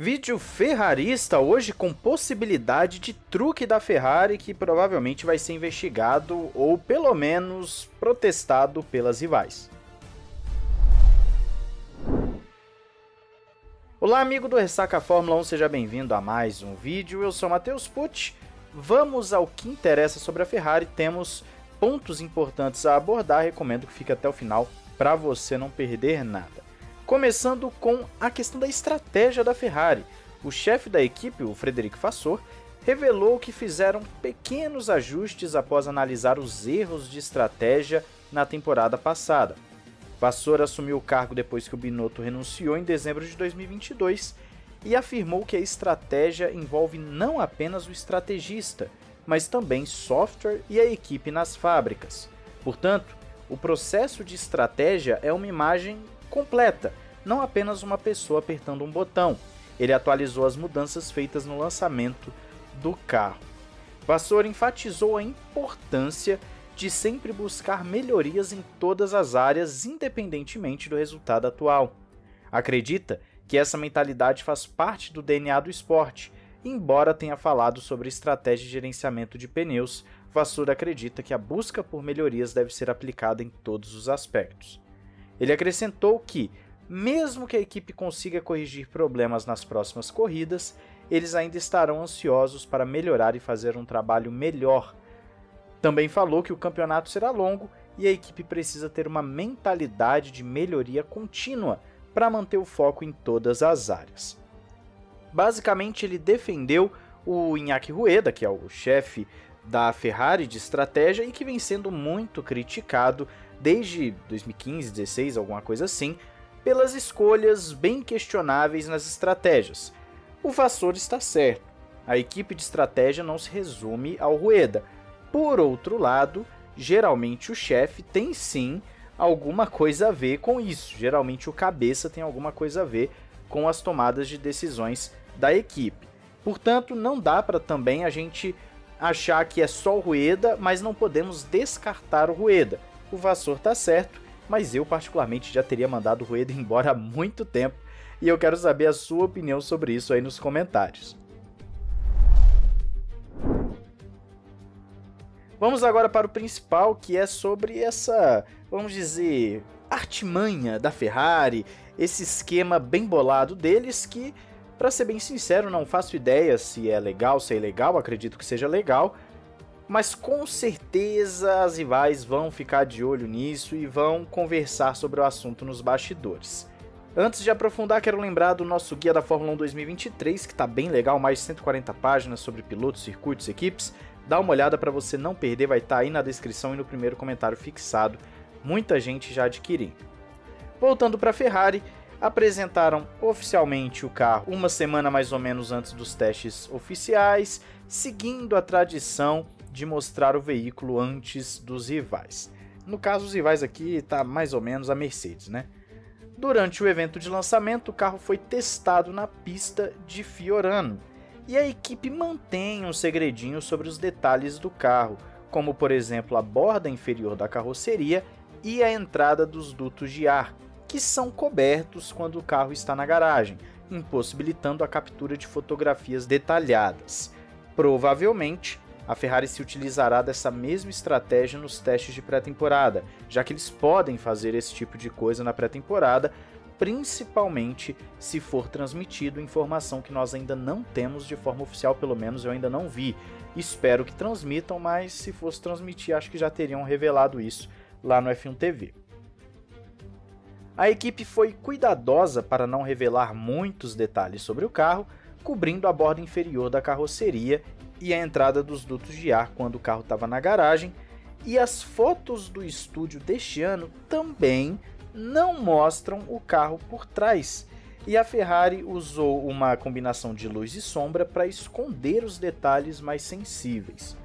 Vídeo ferrarista hoje com possibilidade de truque da Ferrari que provavelmente vai ser investigado ou pelo menos protestado pelas rivais. Olá amigo do Ressaca Fórmula 1, seja bem-vindo a mais um vídeo, eu sou Matheus Pucci. Vamos ao que interessa sobre a Ferrari, temos pontos importantes a abordar, recomendo que fique até o final para você não perder nada. Começando com a questão da estratégia da Ferrari. O chefe da equipe, o Frederico Vassor, revelou que fizeram pequenos ajustes após analisar os erros de estratégia na temporada passada. Vassor assumiu o cargo depois que o Binotto renunciou em dezembro de 2022 e afirmou que a estratégia envolve não apenas o estrategista, mas também software e a equipe nas fábricas. Portanto, o processo de estratégia é uma imagem completa, não apenas uma pessoa apertando um botão. Ele atualizou as mudanças feitas no lançamento do carro. Vassoura enfatizou a importância de sempre buscar melhorias em todas as áreas, independentemente do resultado atual. Acredita que essa mentalidade faz parte do DNA do esporte. Embora tenha falado sobre estratégia de gerenciamento de pneus, Vassoura acredita que a busca por melhorias deve ser aplicada em todos os aspectos. Ele acrescentou que, mesmo que a equipe consiga corrigir problemas nas próximas corridas, eles ainda estarão ansiosos para melhorar e fazer um trabalho melhor. Também falou que o campeonato será longo e a equipe precisa ter uma mentalidade de melhoria contínua para manter o foco em todas as áreas. Basicamente, ele defendeu o Iñaki Rueda, que é o chefe da Ferrari de estratégia e que vem sendo muito criticado desde 2015, 16, alguma coisa assim, pelas escolhas bem questionáveis nas estratégias. O Vassour está certo. A equipe de estratégia não se resume ao Rueda. Por outro lado, geralmente o chefe tem sim alguma coisa a ver com isso. Geralmente o cabeça tem alguma coisa a ver com as tomadas de decisões da equipe. Portanto, não dá para também a gente achar que é só o Rueda, mas não podemos descartar o Rueda o Vassour tá certo, mas eu particularmente já teria mandado o Rueda embora há muito tempo e eu quero saber a sua opinião sobre isso aí nos comentários. Vamos agora para o principal, que é sobre essa, vamos dizer, artimanha da Ferrari, esse esquema bem bolado deles que, para ser bem sincero, não faço ideia se é legal, se é ilegal, acredito que seja legal, mas com certeza as rivais vão ficar de olho nisso e vão conversar sobre o assunto nos bastidores. Antes de aprofundar, quero lembrar do nosso guia da Fórmula 1 2023, que está bem legal, mais de 140 páginas sobre pilotos, circuitos, equipes. Dá uma olhada para você não perder, vai estar tá aí na descrição e no primeiro comentário fixado. Muita gente já adquiriu. Voltando para a Ferrari, apresentaram oficialmente o carro uma semana mais ou menos antes dos testes oficiais, seguindo a tradição de mostrar o veículo antes dos rivais. No caso, os rivais aqui está mais ou menos a Mercedes, né? Durante o evento de lançamento, o carro foi testado na pista de Fiorano e a equipe mantém um segredinho sobre os detalhes do carro, como por exemplo a borda inferior da carroceria e a entrada dos dutos de ar, que são cobertos quando o carro está na garagem, impossibilitando a captura de fotografias detalhadas. Provavelmente, a Ferrari se utilizará dessa mesma estratégia nos testes de pré-temporada, já que eles podem fazer esse tipo de coisa na pré-temporada, principalmente se for transmitido informação que nós ainda não temos de forma oficial, pelo menos eu ainda não vi. Espero que transmitam, mas se fosse transmitir, acho que já teriam revelado isso lá no F1 TV. A equipe foi cuidadosa para não revelar muitos detalhes sobre o carro, cobrindo a borda inferior da carroceria e a entrada dos dutos de ar quando o carro estava na garagem. E as fotos do estúdio deste ano também não mostram o carro por trás. E a Ferrari usou uma combinação de luz e sombra para esconder os detalhes mais sensíveis.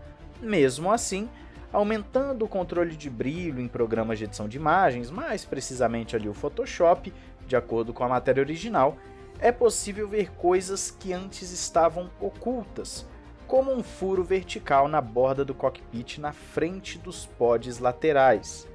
Mesmo assim, aumentando o controle de brilho em programas de edição de imagens, mais precisamente ali o Photoshop, de acordo com a matéria original, é possível ver coisas que antes estavam ocultas, como um furo vertical na borda do cockpit na frente dos pods laterais.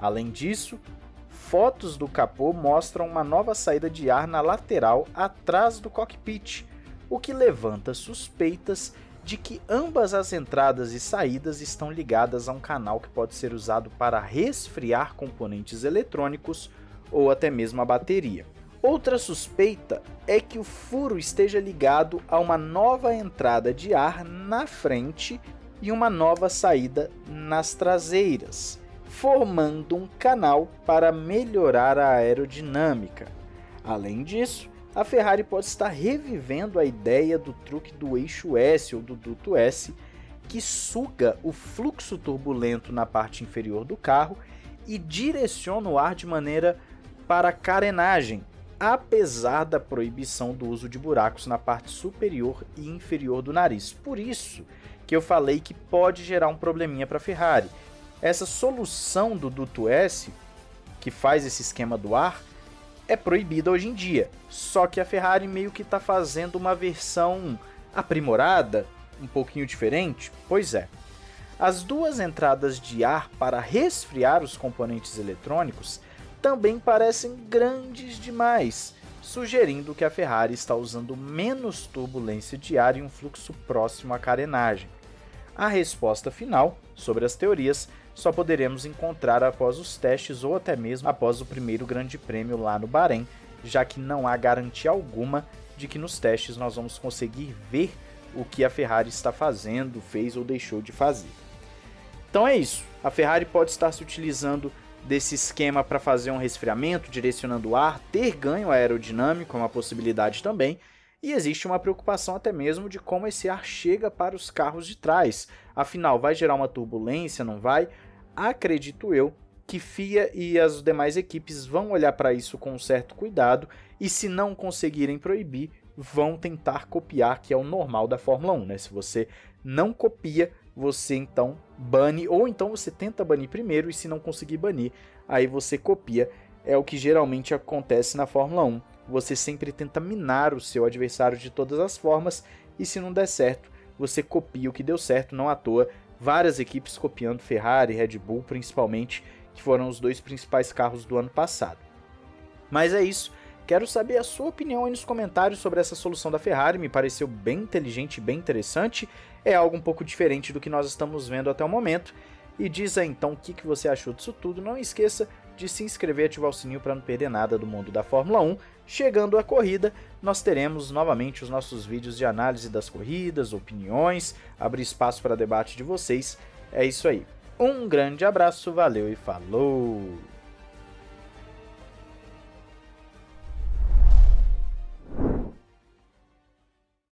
Além disso, fotos do capô mostram uma nova saída de ar na lateral atrás do cockpit, o que levanta suspeitas de que ambas as entradas e saídas estão ligadas a um canal que pode ser usado para resfriar componentes eletrônicos ou até mesmo a bateria. Outra suspeita é que o furo esteja ligado a uma nova entrada de ar na frente e uma nova saída nas traseiras, formando um canal para melhorar a aerodinâmica. Além disso, a Ferrari pode estar revivendo a ideia do truque do eixo S ou do duto S, que suga o fluxo turbulento na parte inferior do carro e direciona o ar de maneira para carenagem, apesar da proibição do uso de buracos na parte superior e inferior do nariz. Por isso que eu falei que pode gerar um probleminha para a Ferrari. Essa solução do duto S, que faz esse esquema do ar, é proibida hoje em dia. Só que a Ferrari meio que está fazendo uma versão aprimorada, um pouquinho diferente. Pois é. As duas entradas de ar para resfriar os componentes eletrônicos também parecem grandes demais, sugerindo que a Ferrari está usando menos turbulência de ar e um fluxo próximo à carenagem. A resposta final sobre as teorias só poderemos encontrar após os testes ou até mesmo após o primeiro Grande Prêmio lá no Bahrein, já que não há garantia alguma de que nos testes nós vamos conseguir ver o que a Ferrari está fazendo, fez ou deixou de fazer. Então é isso. A Ferrari pode estar se utilizando desse esquema para fazer um resfriamento, direcionando o ar, ter ganho aerodinâmico é uma possibilidade também, e existe uma preocupação até mesmo de como esse ar chega para os carros de trás. Afinal, vai gerar uma turbulência, não vai? acredito eu, que FIA e as demais equipes vão olhar para isso com um certo cuidado e, se não conseguirem proibir, vão tentar copiar, que é o normal da Fórmula 1. Né? Se você não copia, você então bane, ou então você tenta banir primeiro e, se não conseguir banir, aí você copia. É o que geralmente acontece na Fórmula 1. Você sempre tenta minar o seu adversário de todas as formas e, se não der certo, você copia o que deu certo, não à toa várias equipes copiando Ferrari Red Bull, principalmente, que foram os dois principais carros do ano passado. Mas é isso. Quero saber a sua opinião aí nos comentários sobre essa solução da Ferrari, me pareceu bem inteligente bem interessante. É algo um pouco diferente do que nós estamos vendo até o momento. E diz aí então o que, que você achou disso tudo. Não esqueça de se inscrever e ativar o sininho para não perder nada do mundo da Fórmula 1. Chegando à corrida, nós teremos novamente os nossos vídeos de análise das corridas, opiniões, abrir espaço para debate de vocês. É isso aí. Um grande abraço, valeu e falou!